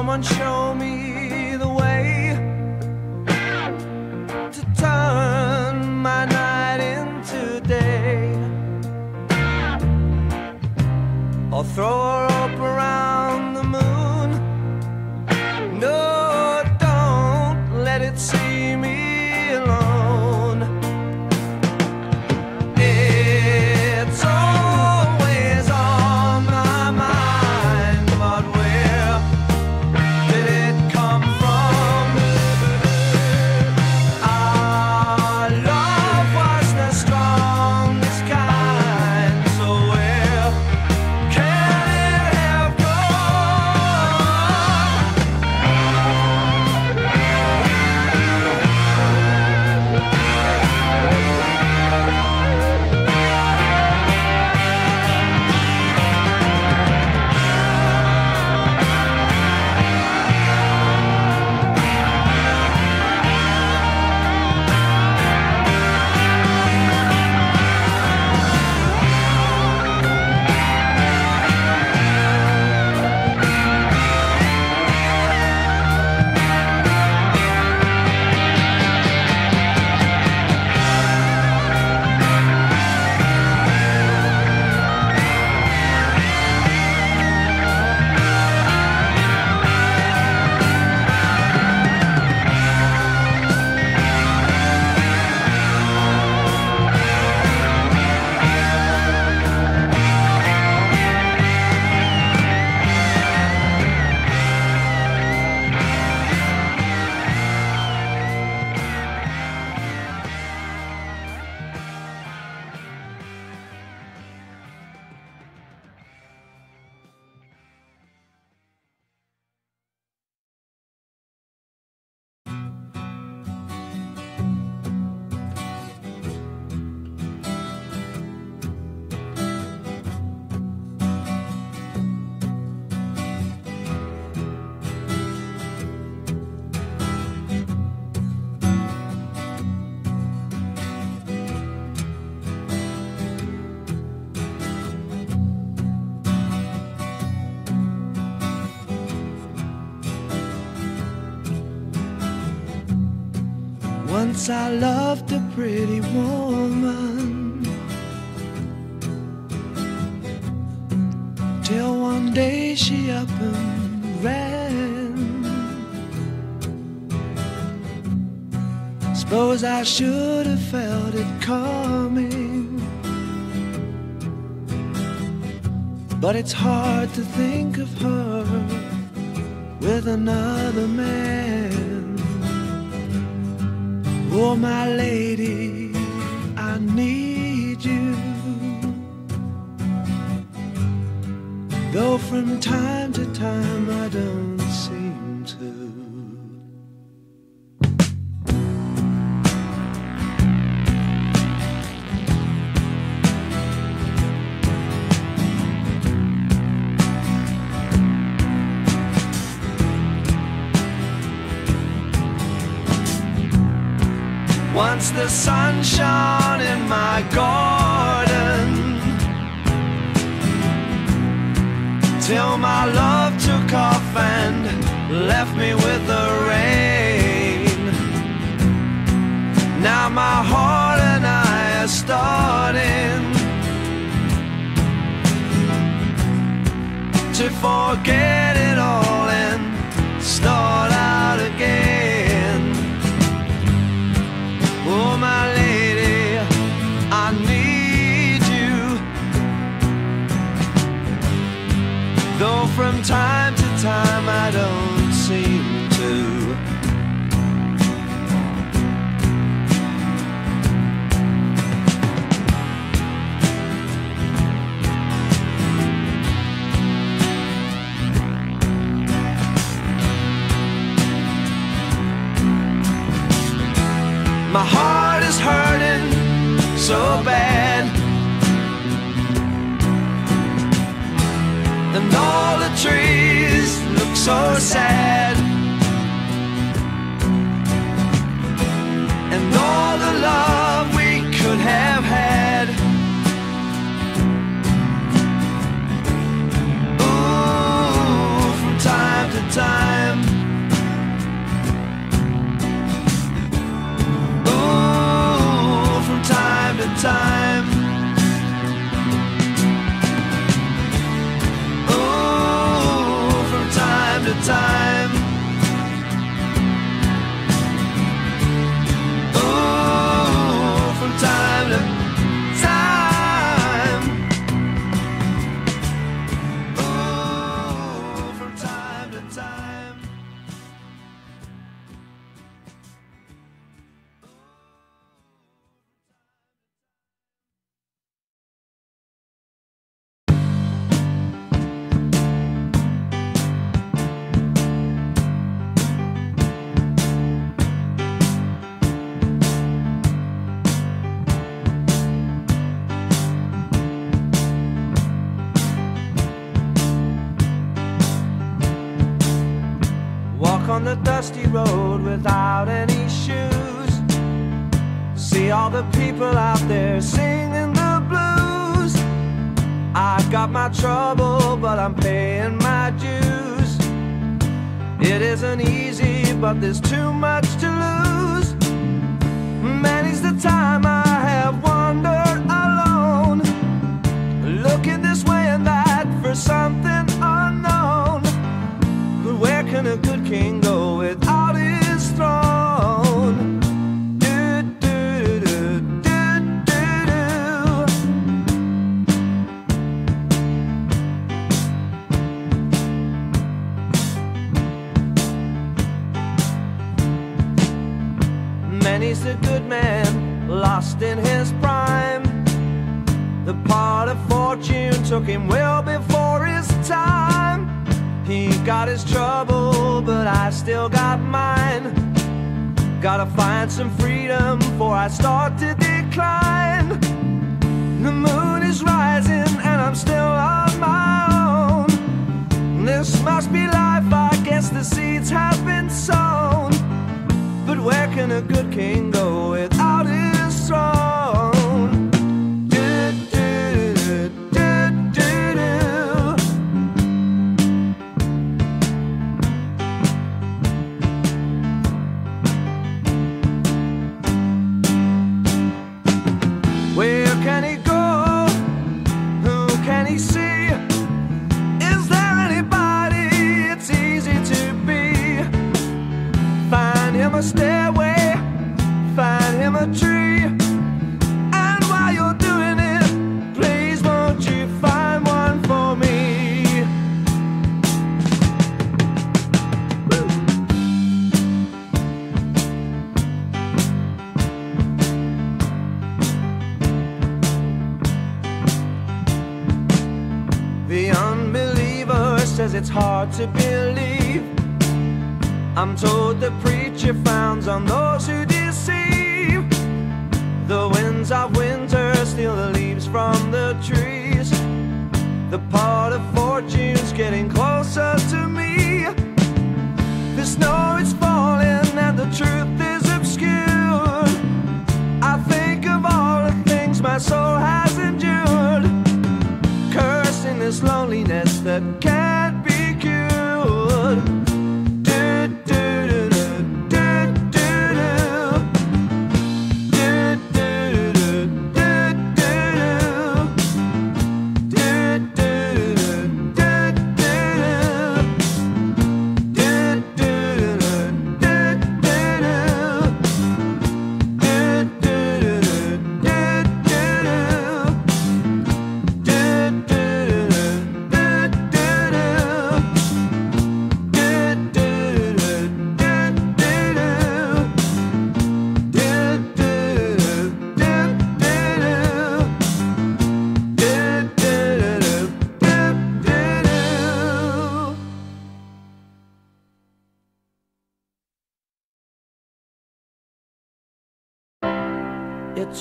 someone show Once I loved a pretty woman. Till one day she up and ran. Suppose I should have felt it coming. But it's hard to think of her With another man. Oh, my lady, I need you. Though from time to time I don't. Once the sun shone in my garden. Till my love took off and left me with the rain. Now my heart and I are starting To forget it all and start out again time to time I don't seem to. My heart is hurting so bad. And all the trees look so sad. And all the love we could have had. Ooh, from time to time. Ooh, from time to time. On the dusty road without any shoes. See all the people out there singing the blues. I've got my trouble, but I'm paying my dues. It isn't easy, but there's too much to lose. Many's the time I have wandered alone, looking this way and that for something can go without his throne? Do, do. Many's the good man lost in his prime. The part of fortune took him well before his time. He got his trouble, but I still got mine. Gotta find some freedom before I start to decline. The moon is rising and I'm still on my own. This must be life, I guess the seeds have been sown. But where can a good king go part of fortune's getting closer to me. The snow is falling and the truth is obscured. I think of all the things my soul has endured. Cursing this loneliness that can't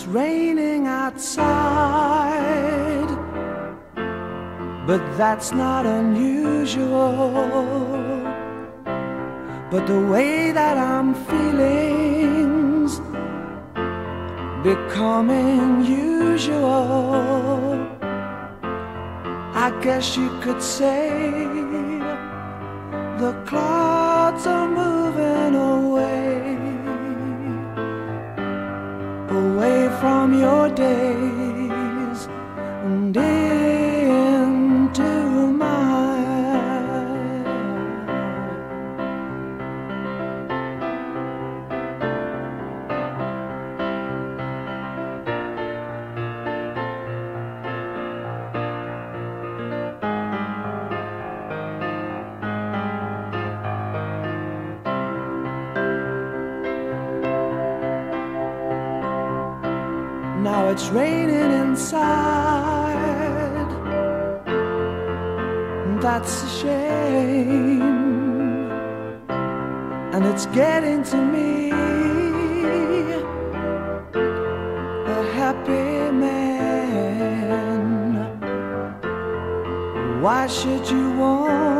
raining outside, but that's not unusual. But the way that I'm feeling's becoming usual. I guess you could say the clouds from your days to me. A happy man. Why should you want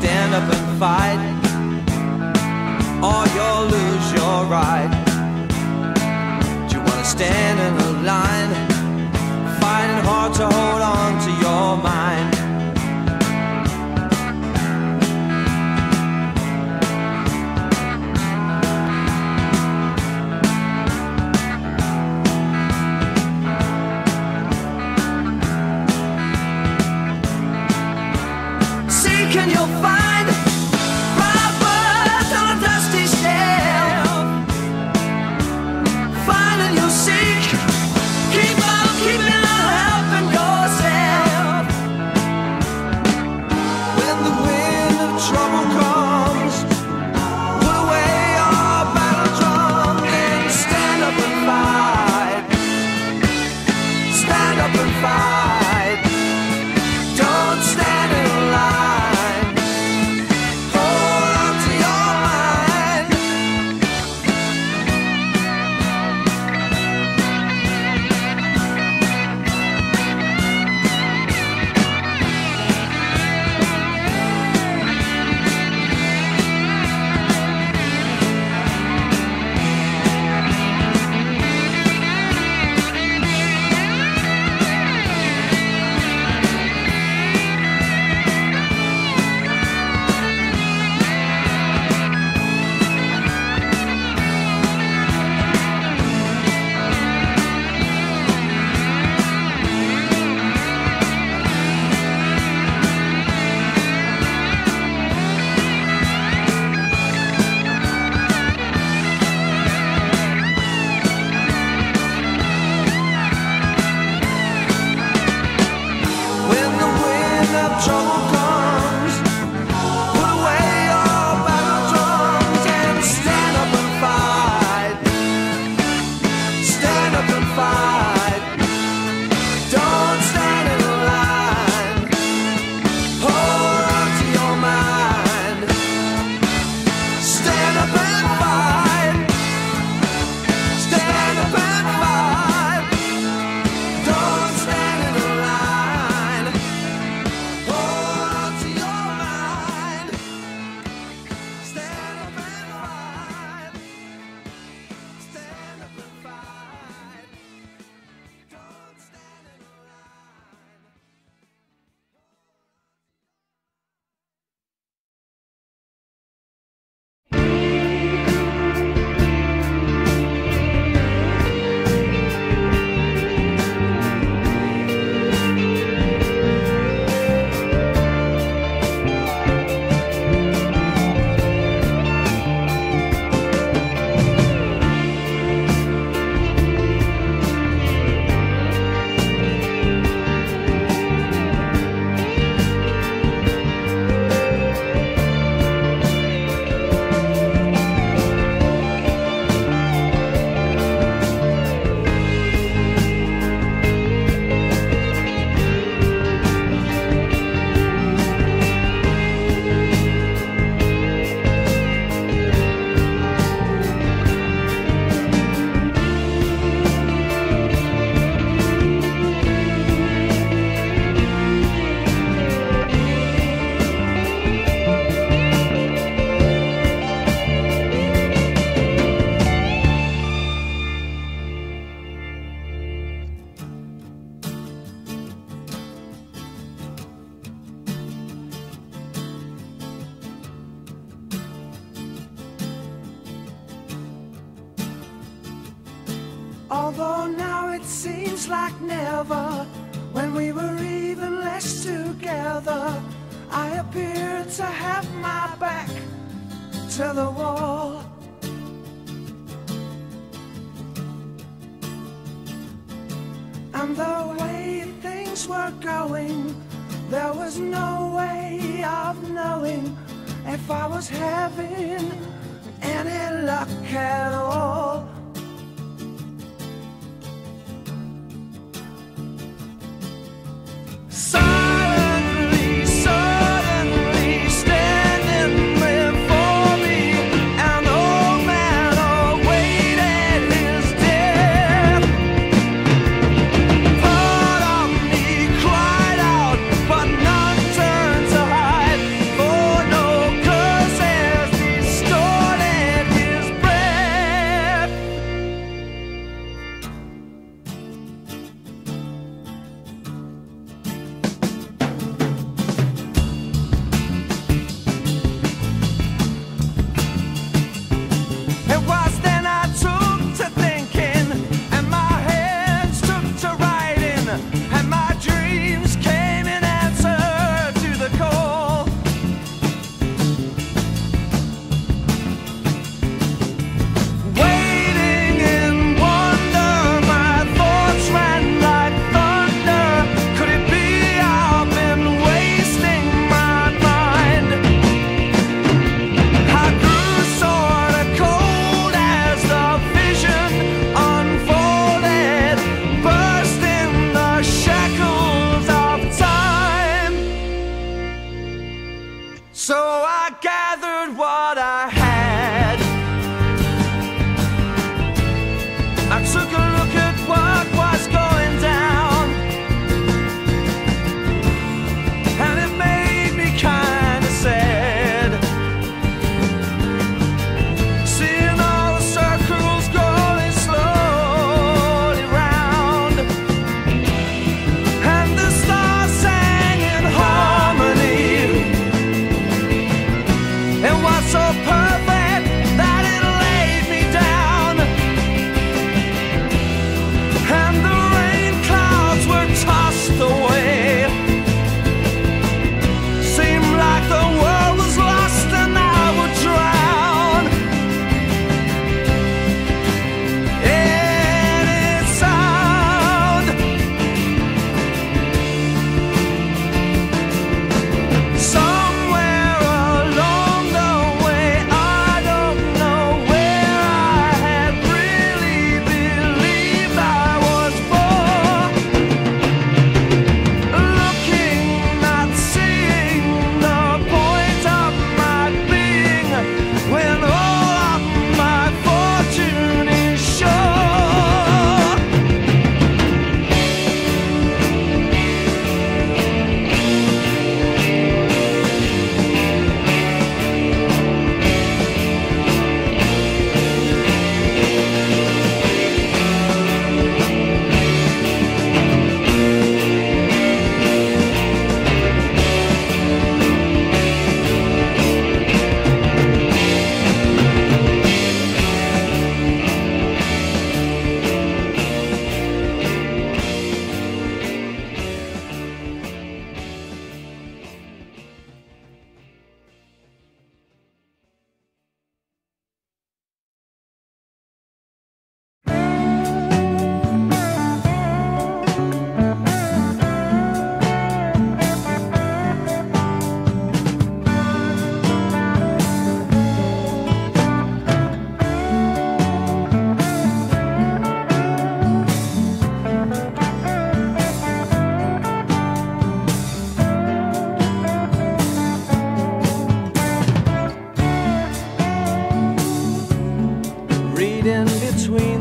stand up and fight, or you'll lose your right. Do you wanna stand in a line, fighting hard to hold on?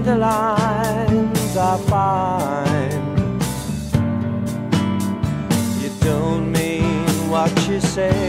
The lines are fine. You don't mean what you say.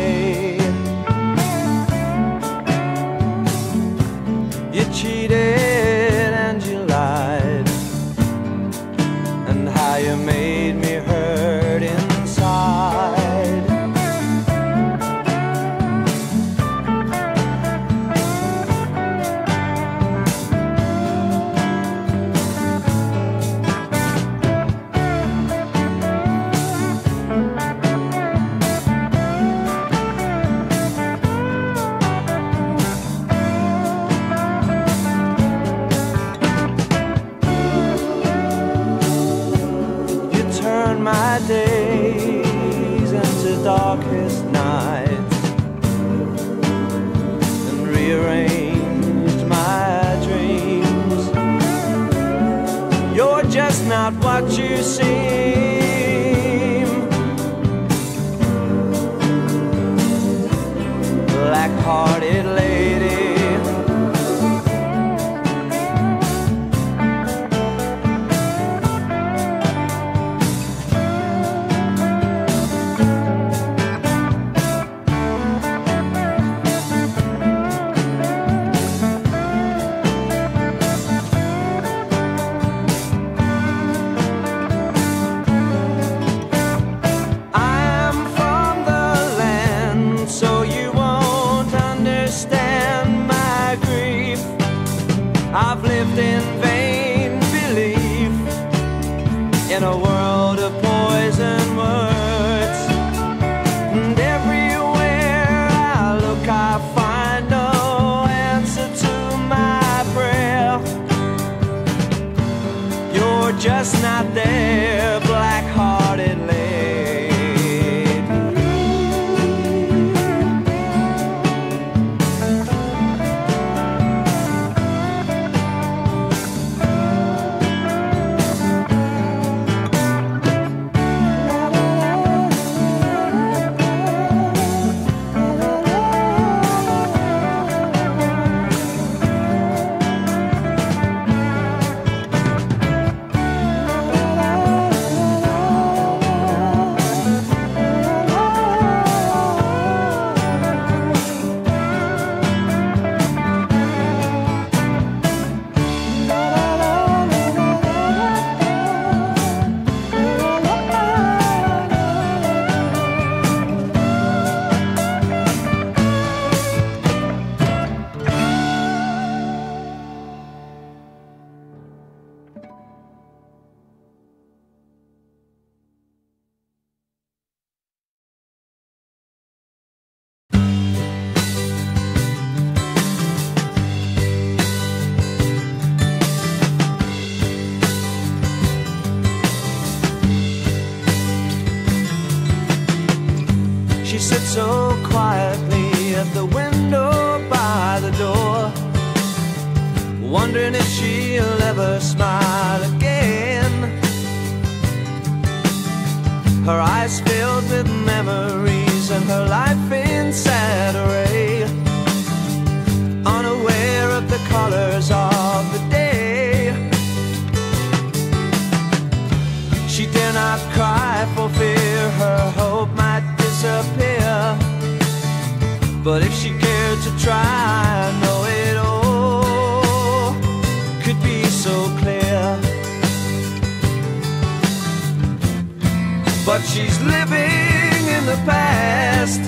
But she's living in the past.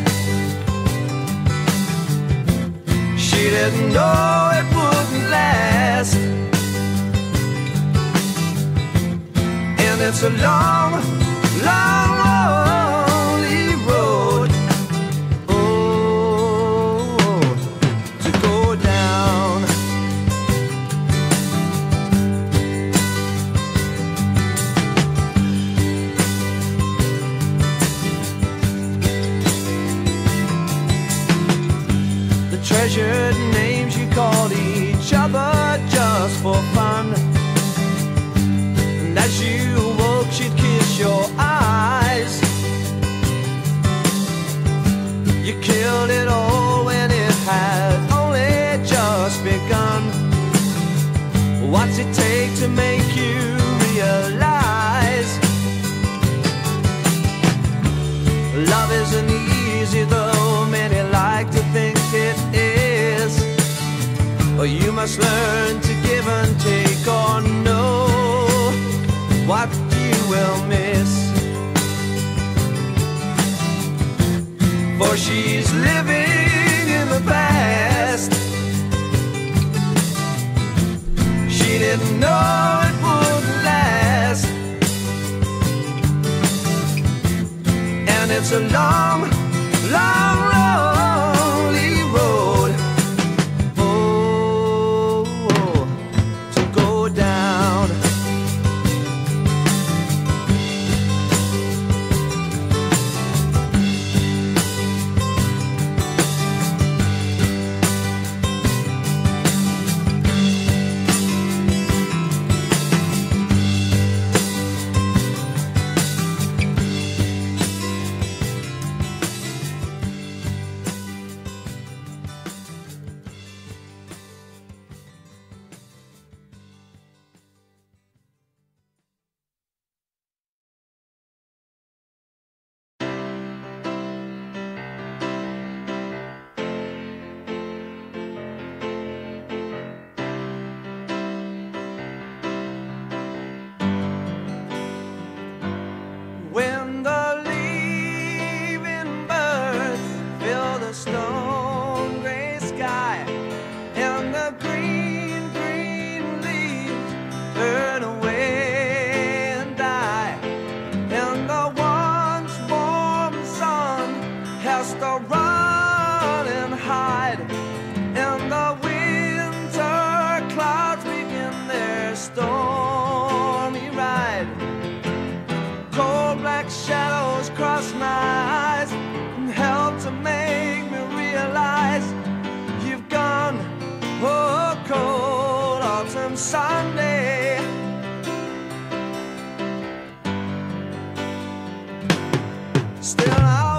She didn't know it wouldn't last. And it's a long, long You killed it all when it had only just begun. What's it take to make you realize love isn't easy though many like to think it is? But you must learn to give and take or no. for she's living in the past. She didn't know it would last. And it's a long, long still out.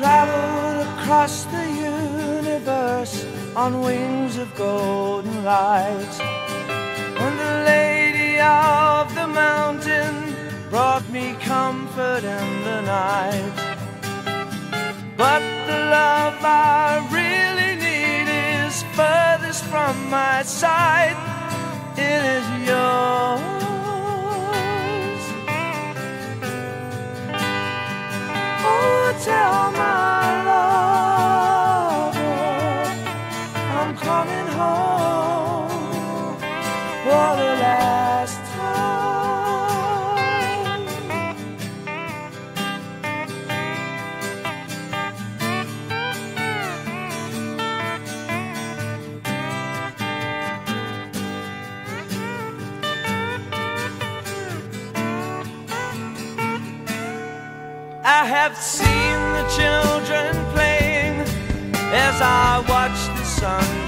Traveled across the universe on wings of golden light. And the lady of the mountain brought me comfort in the night. But the love I really need is furthest from my sight. It is yours. Tell my children playing as I watch the sun